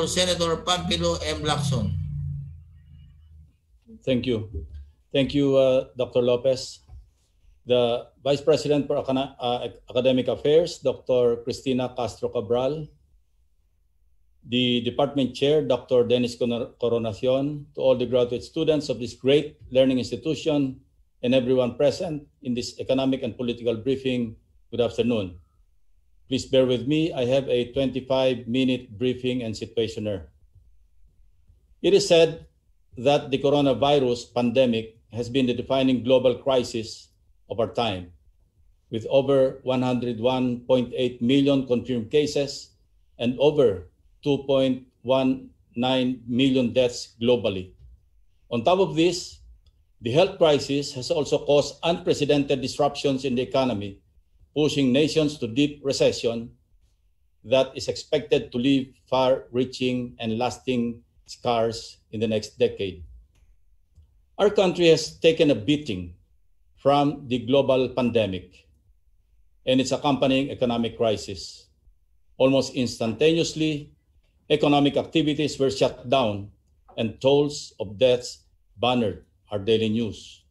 call Senator Pampilo M. Lacson. Thank you. Thank you, uh, Dr. Lopez. The Vice President for Acana- uh, Academic Affairs, Dr. Cristina Castro Cabral. The Department Chair, Dr. Dennis Cor- Coronacion, to all the graduate students of this great learning institution and everyone present in this economic and political briefing, good afternoon. Please bear with me. I have a 25 minute briefing and situationer. It is said that the coronavirus pandemic has been the defining global crisis of our time, with over 101.8 million confirmed cases and over 2.19 million deaths globally. On top of this, the health crisis has also caused unprecedented disruptions in the economy, pushing nations to deep recession that is expected to leave far reaching and lasting scars in the next decade. Our country has taken a beating from the global pandemic and its accompanying economic crisis. Almost instantaneously, economic activities were shut down and tolls of deaths bannered our daily news.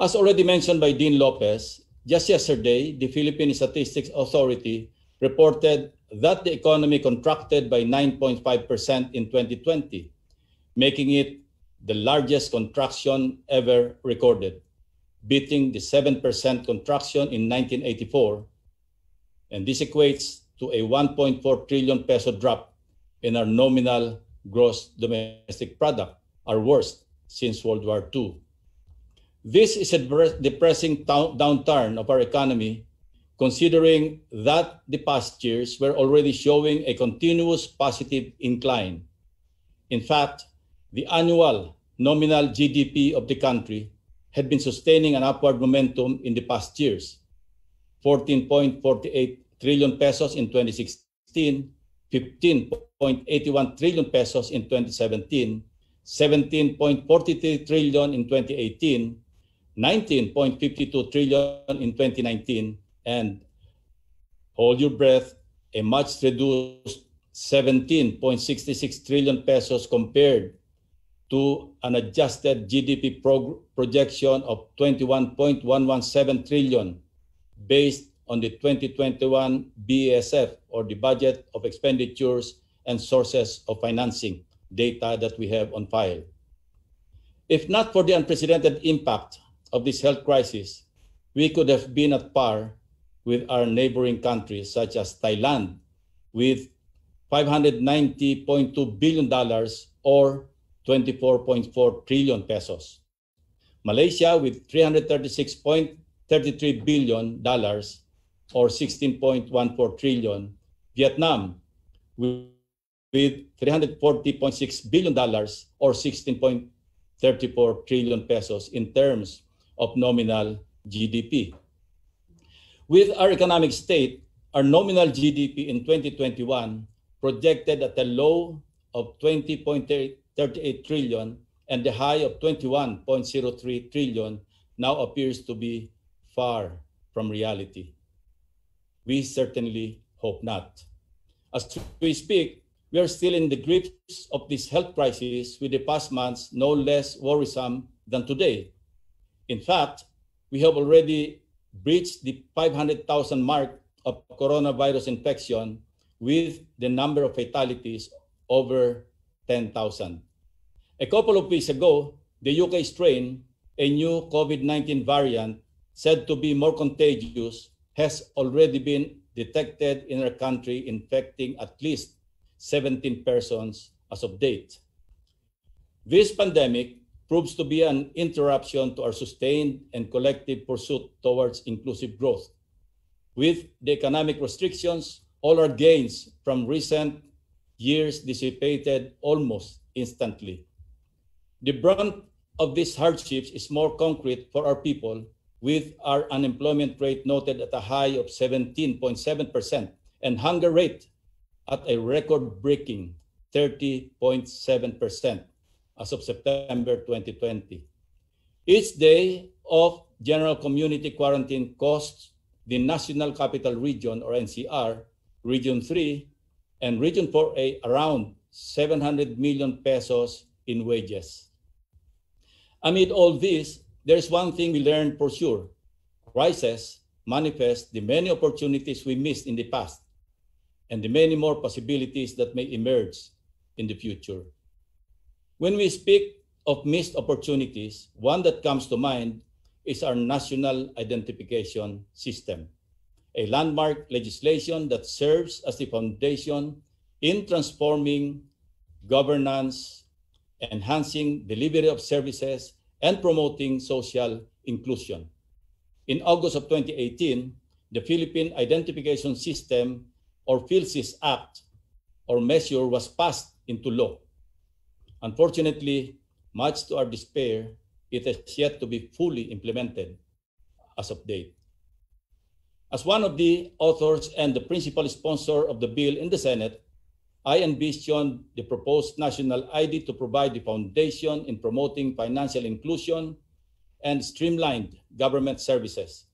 As already mentioned by Dean Lopez, just yesterday, the Philippine Statistics Authority reported that the economy contracted by 9.5% in 2020, making it the largest contraction ever recorded, beating the 7% contraction in 1984. And this equates to a 1.4 trillion peso drop in our nominal gross domestic product, our worst since World War II. This is a depressing downturn of our economy, considering that the past years were already showing a continuous positive incline. In fact, the annual nominal GDP of the country had been sustaining an upward momentum in the past years. 14.48 trillion pesos in 2016, 15.81 trillion pesos in 2017, 17.43 trillion in 2018, 19.52 trillion in 2019, and hold your breath, a much reduced 17.66 trillion pesos compared to an adjusted GDP prog- projection of 21.117 trillion based on the 2021 BSF or the budget of expenditures and sources of financing data that we have on file. If not for the unprecedented impact of this health crisis, we could have been at par with our neighboring countries such as Thailand with $590.2 billion or 24.4 trillion pesos. Malaysia with 336.33 billion dollars or 16.14 trillion. Vietnam with, with 340.6 billion dollars or 16.34 trillion pesos in terms of nominal GDP. With our economic state, our nominal GDP in 2021 projected at a low of 20.38 trillion and the high of 21.03 trillion now appears to be far from reality. We certainly hope not. As we speak, we are still in the grips of this health crisis with the past months no less worrisome than today. In fact, we have already breached the 500,000 mark of coronavirus infection with the number of fatalities over 10,000. A couple of weeks ago, the UK strain, a new COVID 19 variant said to be more contagious, has already been detected in our country, infecting at least 17 persons as of date. This pandemic proves to be an interruption to our sustained and collective pursuit towards inclusive growth. With the economic restrictions, all our gains from recent years dissipated almost instantly. The brunt of these hardships is more concrete for our people, with our unemployment rate noted at a high of 17.7% and hunger rate at a record-breaking 30.7% as of September 2020. Each day of general community quarantine costs the National Capital Region or NCR, Region 3, and Region 4A around 700 million pesos in wages. Amid all this, there's one thing we learned for sure. Crisis manifest the many opportunities we missed in the past and the many more possibilities that may emerge in the future. When we speak of missed opportunities, one that comes to mind is our national identification system, a landmark legislation that serves as the foundation in transforming governance, enhancing delivery of services, and promoting social inclusion. In August of 2018, the Philippine Identification System or PhilSys Act or measure was passed into law. Unfortunately, much to our despair, it has yet to be fully implemented as of date. As one of the authors and the principal sponsor of the bill in the Senate, I envision the proposed national ID to provide the foundation in promoting financial inclusion and streamlined government services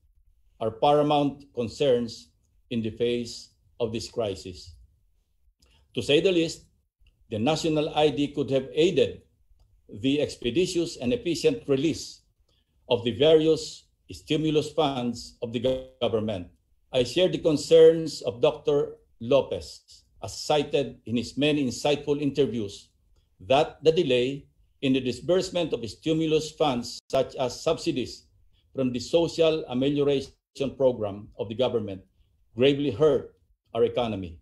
are paramount concerns in the face of this crisis. To say the least, the national ID could have aided the expeditious and efficient release of the various stimulus funds of the government. I share the concerns of Dr. Lopez, as cited in his many insightful interviews, that the delay in the disbursement of stimulus funds, such as subsidies from the Social Amelioration Program of the government, gravely hurt our economy.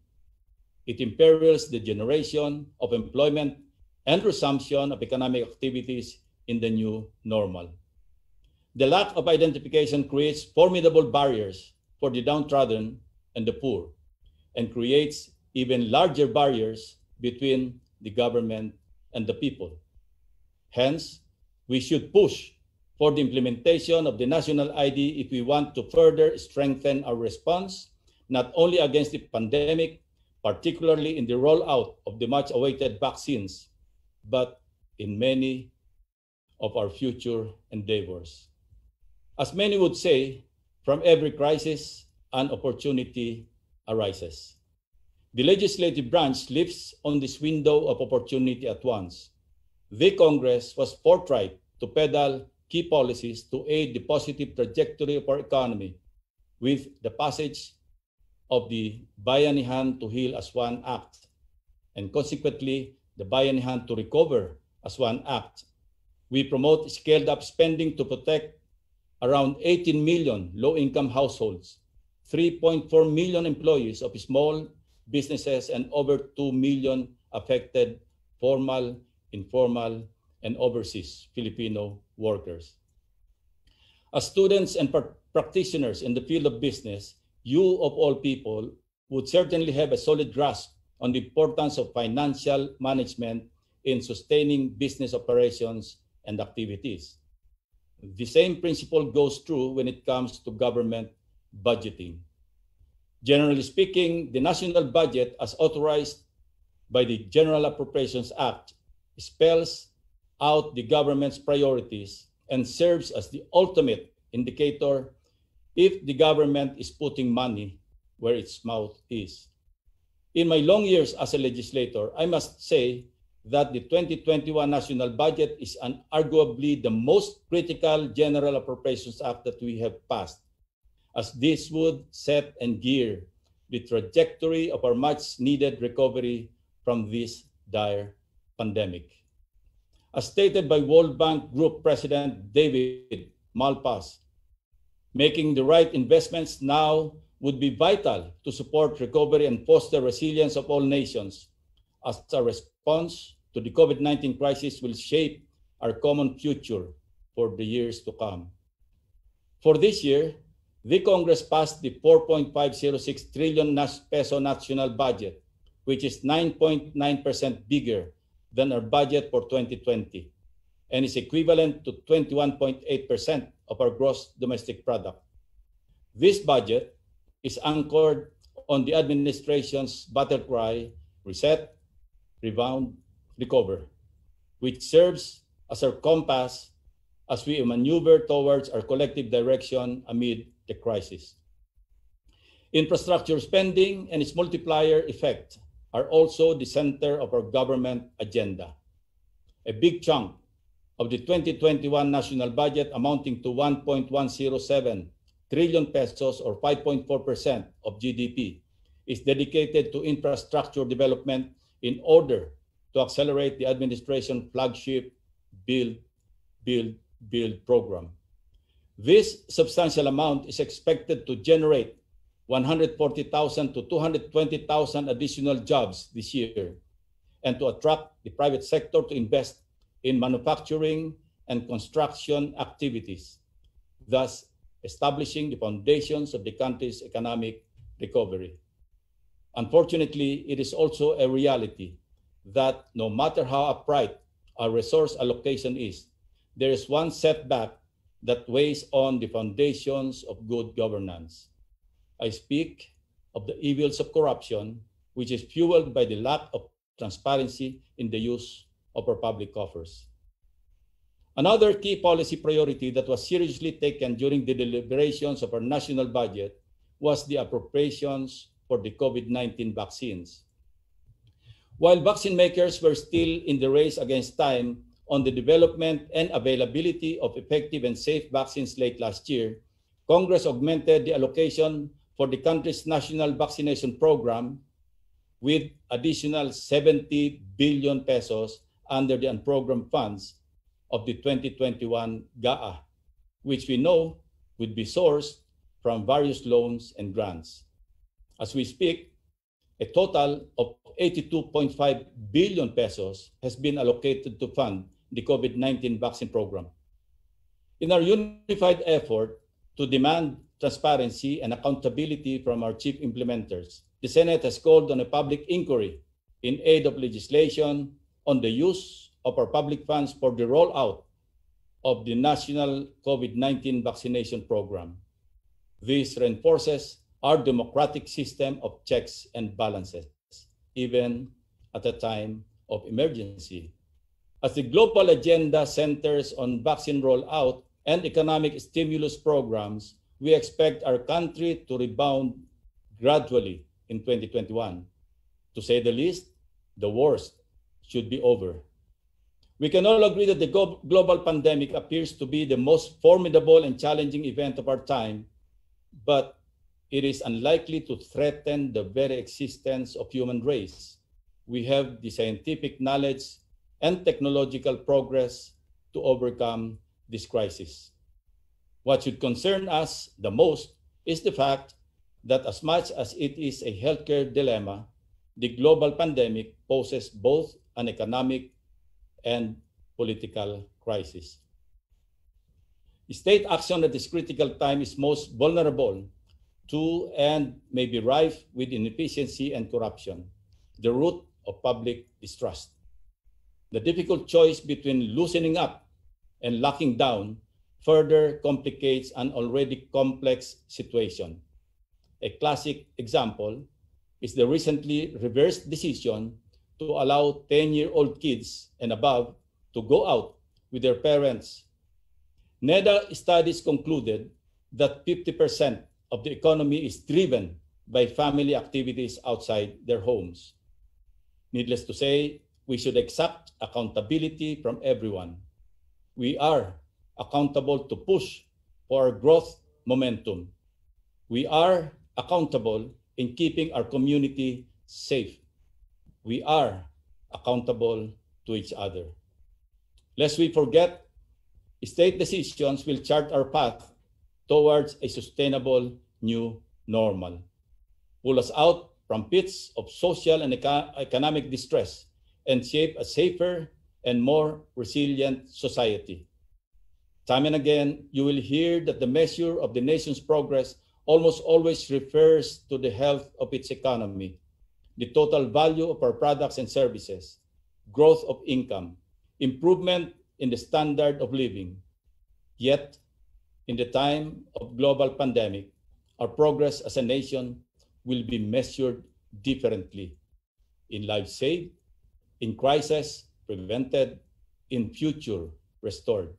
It imperils the generation of employment and resumption of economic activities in the new normal. The lack of identification creates formidable barriers for the downtrodden and the poor and creates even larger barriers between the government and the people. Hence, we should push for the implementation of the national ID if we want to further strengthen our response, not only against the pandemic, particularly in the rollout of the much awaited vaccines, but in many of our future endeavors. As many would say, from every crisis, an opportunity arises. The legislative branch lives on this window of opportunity at once. The Congress was forthright to peddle key policies to aid the positive trajectory of our economy with the passage of the Bayanihan to Heal as One Act, and consequently, the Bayanihan to Recover as One Act. We promote scaled up spending to protect around 18 million low income households, 3.4 million employees of small businesses, and over 2 million affected formal, informal, and overseas Filipino workers. As students and practitioners in the field of business, you of all people would certainly have a solid grasp on the importance of financial management in sustaining business operations and activities. The same principle goes true when it comes to government budgeting. Generally speaking, the national budget, as authorized by the General Appropriations Act, spells out the government's priorities and serves as the ultimate indicator if the government is putting money where its mouth is. In my long years as a legislator, I must say that the 2021 national budget is arguably the most critical General Appropriations Act that we have passed, as this would set and gear the trajectory of our much needed recovery from this dire pandemic. As stated by World Bank Group President David Malpass, making the right investments now would be vital to support recovery and foster resilience of all nations as a response to the COVID-19 crisis will shape our common future for the years to come. For this year, the Congress passed the 4.506 trillion peso national budget, which is 9.9% bigger than our budget for 2020 and is equivalent to 21.8% of our gross domestic product. This budget is anchored on the administration's battle cry, reset, rebound, recover, which serves as our compass as we maneuver towards our collective direction amid the crisis. Infrastructure spending and its multiplier effect are also the center of our government agenda. A big chunk of the 2021 national budget amounting to 1.107 trillion pesos or 5.4% of GDP is dedicated to infrastructure development in order to accelerate the administration flagship Build, Build, Build program. This substantial amount is expected to generate 140,000 to 220,000 additional jobs this year and to attract the private sector to invest in manufacturing and construction activities, thus establishing the foundations of the country's economic recovery. Unfortunately, it is also a reality that no matter how upright our resource allocation is, there is one setback that weighs on the foundations of good governance. I speak of the evils of corruption, which is fueled by the lack of transparency in the use of our public coffers. Another key policy priority that was seriously taken during the deliberations of our national budget was the appropriations for the COVID-19 vaccines. While vaccine makers were still in the race against time on the development and availability of effective and safe vaccines late last year, Congress augmented the allocation for the country's national vaccination program with additional 70 billion pesos under the unprogrammed funds of the 2021 GAA, which we know would be sourced from various loans and grants. As we speak, a total of 82.5 billion pesos has been allocated to fund the COVID-19 vaccine program. In our unified effort to demand transparency and accountability from our chief implementers, the Senate has called on a public inquiry in aid of legislation on the use of our public funds for the rollout of the national COVID-19 vaccination program. This reinforces our democratic system of checks and balances, even at a time of emergency. As the global agenda centers on vaccine rollout and economic stimulus programs, we expect our country to rebound gradually in 2021. To say the least, the worst should be over. We can all agree that the global pandemic appears to be the most formidable and challenging event of our time, but it is unlikely to threaten the very existence of human race. We have the scientific knowledge and technological progress to overcome this crisis. What should concern us the most is the fact that as much as it is a healthcare dilemma, the global pandemic poses both an economic and political crisis. State action at this critical time is most vulnerable to and may be rife with inefficiency and corruption, the root of public distrust. The difficult choice between loosening up and locking down further complicates an already complex situation. A classic example is the recently reversed decision to allow 10-year-old kids and above to go out with their parents. NEDA studies concluded that 50% of the economy is driven by family activities outside their homes. Needless to say, we should accept accountability from everyone. We are accountable to push for our growth momentum. We are accountable in keeping our community safe. We are accountable to each other. Lest we forget, state decisions will chart our path towards a sustainable new normal, pull us out from pits of social and eco economic distress, and shape a safer and more resilient society. Time and again, you will hear that the measure of the nation's progress almost always refers to the health of its economy, the total value of our products and services, growth of income, improvement in the standard of living. Yet, in the time of global pandemic, our progress as a nation will be measured differently in lives saved, in crisis prevented, in future restored.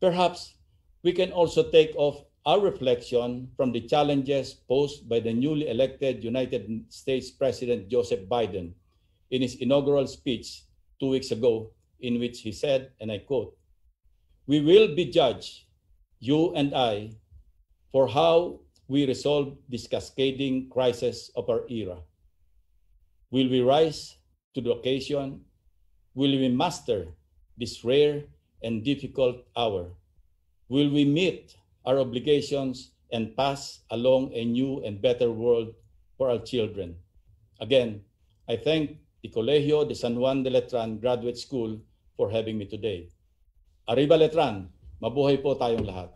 Perhaps we can also take off our reflection from the challenges posed by the newly elected United States President Joseph Biden in his inaugural speech two weeks ago, in which he said, and I quote, We will be judged, you and I, for how we resolve this cascading crisis of our era. Will we rise to the occasion? Will we master this rare and difficult hour? Will we meet our obligations and pass along a new and better world for our children? Again, I thank the Colegio de San Juan de Letran Graduate School for having me today. Arriba Letran, mabuhay po tayong lahat.